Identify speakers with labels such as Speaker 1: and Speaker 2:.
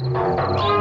Speaker 1: Música